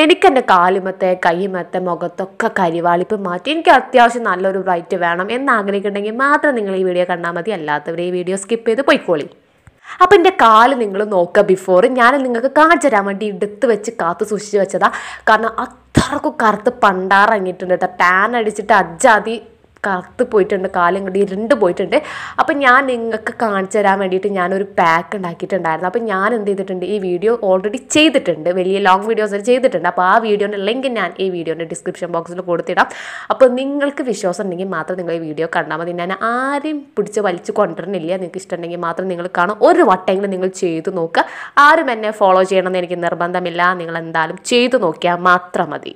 എനിക്ക് എന്റെ കാലുമത്തെ കൈമത്തെ മുഖത്തൊക്കെ കരിവാളിപ്പ് മാറ്റി. എനിക്ക് അത്യാവശ്യം നല്ലൊരു ബ്രൈറ്റ് വേണം എന്ന് ആഗ്രഹിക്കുന്നുണ്ടെങ്കിൽ മാത്രം നിങ്ങൾ ഈ വീഡിയോ കണ്ടാൽ മതി. അല്ലാത്തവർ ഈ വീഡിയോ സ്കിപ്പ് ചെയ്ത് പോയിക്കോളി. അപ്പം എന്റെ കാൽ നിങ്ങൾ നോക്കുക ബിഫോർ ഞാൻ നിങ്ങൾക്ക് കാണിച്ചു തരാൻ വേണ്ടി എടുത്ത് വെച്ച് കാത്തു സൂക്ഷിച്ച് വെച്ചതാ. കാരണം അത്രക്കും കറുത്ത് പണ്ടാറങ്ങിയിട്ടുണ്ട് കേട്ടോ. ടാൻ അടിച്ചിട്ട് അജ്ജാതി കറുത്ത് പോയിട്ടുണ്ട് കാലം കൂടി ഇരുണ്ട് പോയിട്ടുണ്ട്. അപ്പം ഞാൻ നിങ്ങൾക്ക് കാണിച്ചു തരാൻ വേണ്ടിയിട്ട് ഞാനൊരു പാക്ക് ഉണ്ടാക്കിയിട്ടുണ്ടായിരുന്നു. അപ്പം ഞാൻ എന്ത് ചെയ്തിട്ടുണ്ട് ഈ വീഡിയോ ഓൾറെഡി ചെയ്തിട്ടുണ്ട്. വലിയ ലോങ് വീഡിയോസ് ചെയ്തിട്ടുണ്ട്. അപ്പോൾ ആ വീഡിയോന്റെ ലിങ്ക് ഞാൻ ഈ വീഡിയോന്റെ ഡിസ്ക്രിപ്ഷൻ ബോക്സിൽ കൊടുത്തിടാം. അപ്പോൾ നിങ്ങൾക്ക് വിശ്വാസം ഉണ്ടെങ്കിൽ മാത്രം നിങ്ങൾ ഈ വീഡിയോ കണ്ടാൽ മതി. ഞാൻ ആരെയും പിടിച്ച് വലിച്ച് കൊണ്ടുവരുന്നില്ല. നിങ്ങൾക്ക് ഇഷ്ടമുണ്ടെങ്കിൽ മാത്രം നിങ്ങൾ കാണും ഒരു വട്ടമെങ്കിലും നിങ്ങൾ ചെയ്തു നോക്കുക. ആരും എന്നെ ഫോളോ ചെയ്യണമെന്ന് എനിക്ക് നിർബന്ധമില്ല. നിങ്ങൾ എന്തായാലും ചെയ്തു നോക്കിയാൽ മാത്രം മതി.